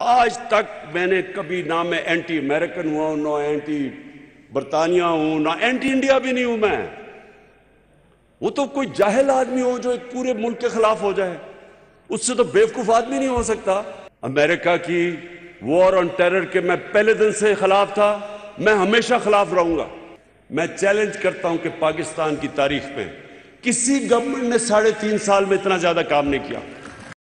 आज तक मैंने कभी ना मैं एंटी अमेरिकन हुआ ना एंटी बरतानिया हूँ, ना एंटी इंडिया भी नहीं हूँ मैं। वो तो कोई जाहिल आदमी हो जो एक पूरे मुल्क के खिलाफ हो जाए। उससे तो बेवकूफ़ आदमी नहीं हो सकता। अमेरिका की वॉर ऑन टेरर के मैं पहले दिन से खिलाफ था, मैं हमेशा खिलाफ रहूँगा। मैं चैलेंज करता हूँ कि पाकिस्तान की तारीख में किसी गवर्नमेंट ने साढ़े तीन साल में इतना ज़्यादा काम नहीं किया।